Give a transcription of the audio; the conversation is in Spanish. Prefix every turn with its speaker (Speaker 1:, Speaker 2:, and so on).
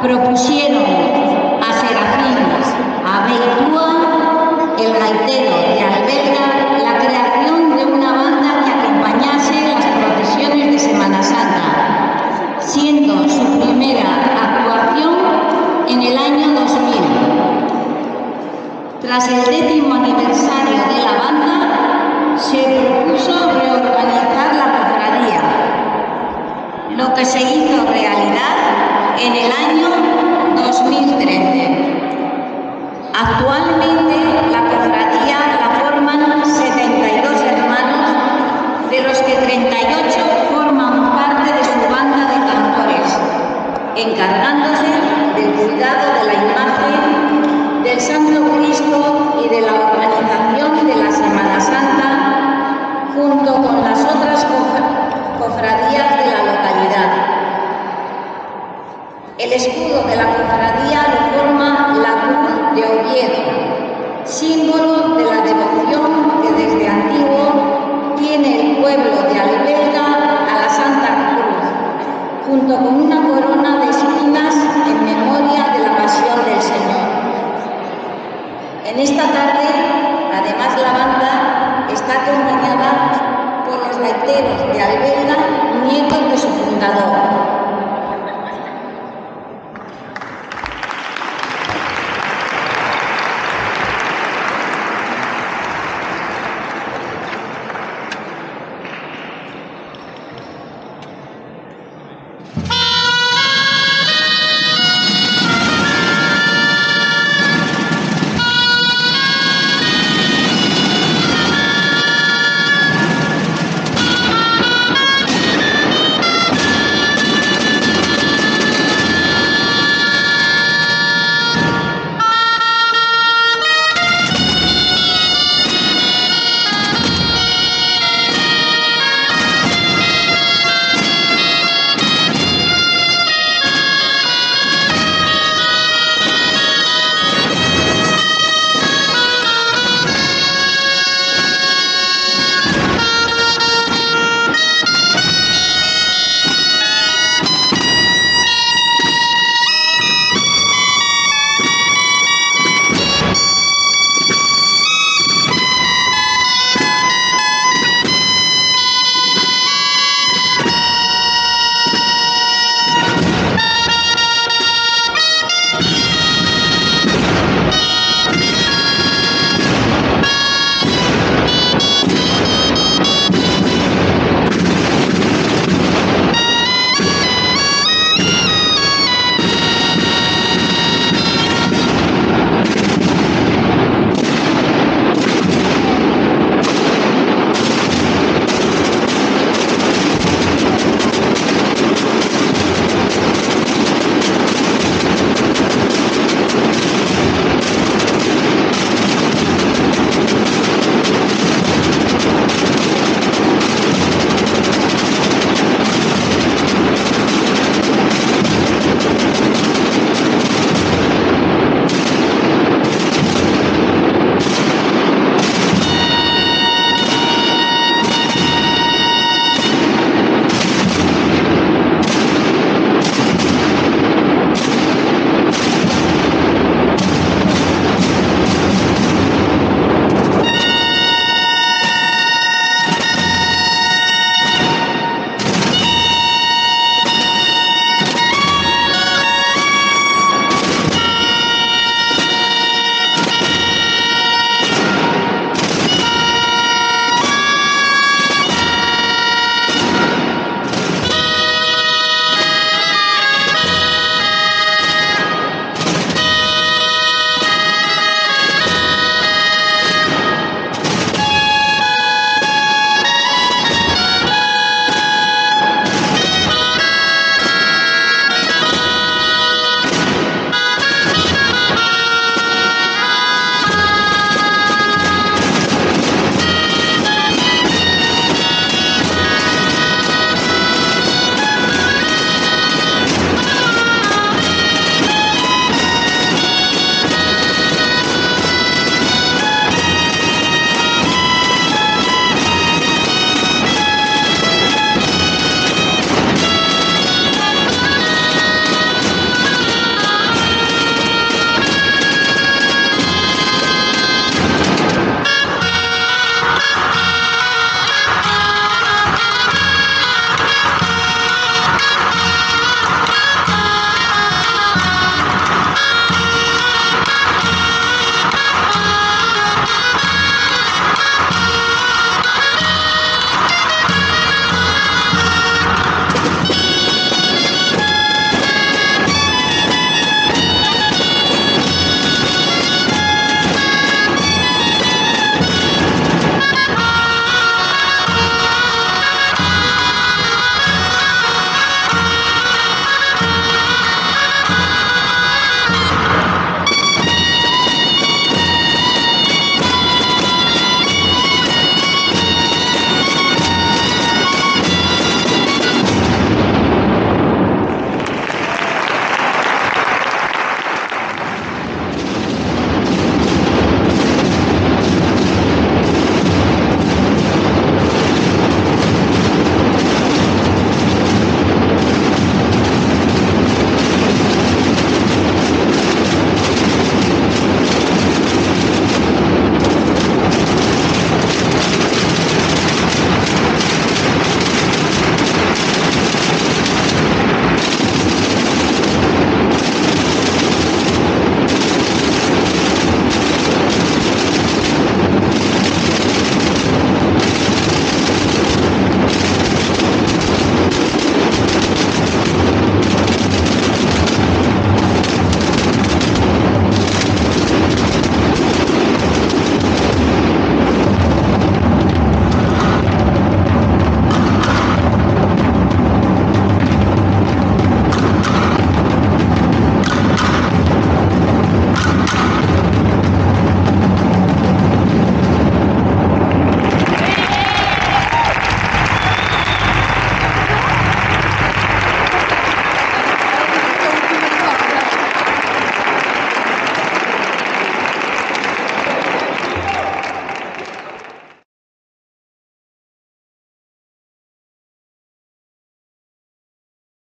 Speaker 1: propusieron a Serafín, a Beitúa, el gaitero, tesoro de la devoción que desde antiguo tiene el pueblo de Alberga a la Santa Cruz, junto con una corona de espinas en memoria de la pasión del Señor. En esta tarde